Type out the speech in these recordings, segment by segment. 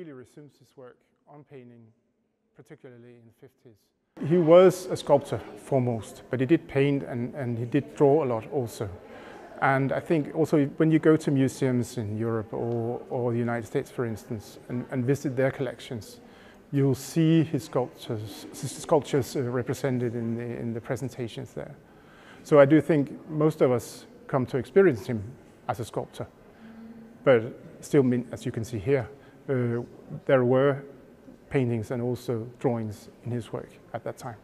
resumes his work on painting, particularly in the 50s. He was a sculptor foremost, but he did paint and, and he did draw a lot also. And I think also when you go to museums in Europe or, or the United States, for instance, and, and visit their collections, you'll see his sculptures, his sculptures uh, represented in the, in the presentations there. So I do think most of us come to experience him as a sculptor. But still, as you can see here, Uh, there were paintings and also drawings in his work at that time.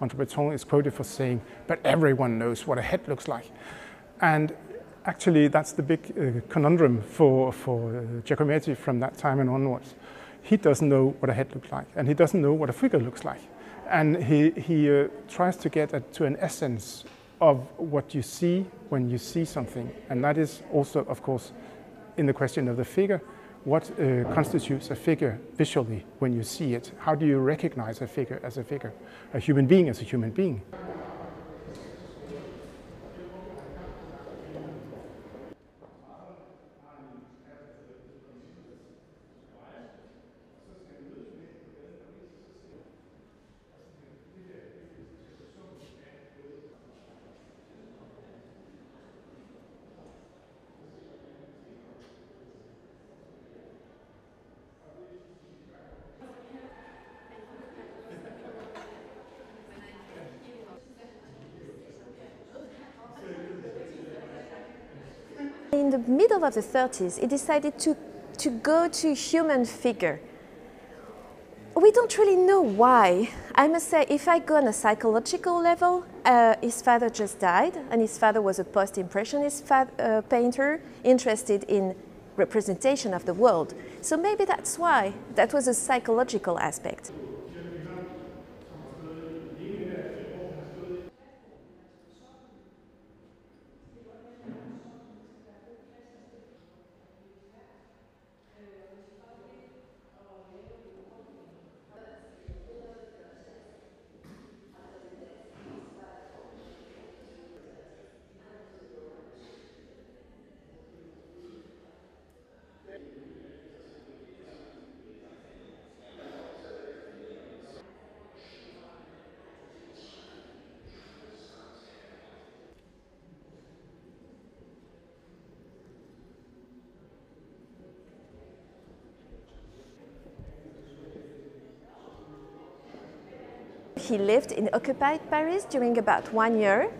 Andre is quoted for saying, but everyone knows what a head looks like. And actually, that's the big uh, conundrum for, for uh, Giacometti from that time and onwards. He doesn't know what a head looks like, and he doesn't know what a figure looks like. And he, he uh, tries to get a, to an essence of what you see when you see something. And that is also, of course, in the question of the figure, what uh, constitutes a figure visually when you see it? How do you recognize a figure as a figure, a human being as a human being? In the middle of the 30s, he decided to, to go to human figure. We don't really know why. I must say, if I go on a psychological level, uh, his father just died, and his father was a post-impressionist uh, painter interested in representation of the world. So maybe that's why that was a psychological aspect. He lived in occupied Paris during about one year.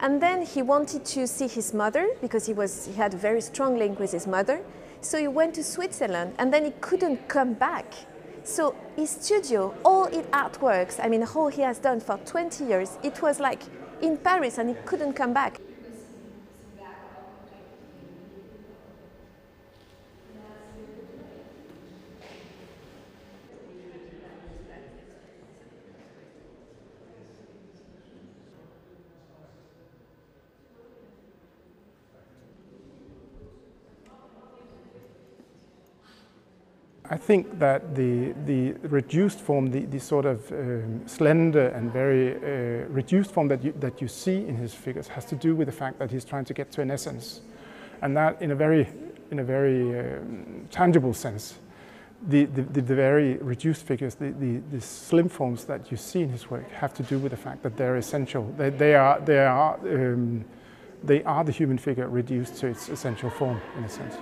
And then he wanted to see his mother because he, was, he had a very strong link with his mother. So he went to Switzerland and then he couldn't come back. So his studio, all his artworks, I mean, all he has done for 20 years, it was like in Paris and he couldn't come back. I think that the, the reduced form, the, the sort of um, slender and very uh, reduced form that you, that you see in his figures has to do with the fact that he's trying to get to an essence. And that in a very, in a very um, tangible sense. The, the, the, very reduced figures, the, the, the, slim forms that you see in his work have to do with the fact that they're essential. They, they are, they, are, um, they are the human figure reduced to its essential form, in a sense.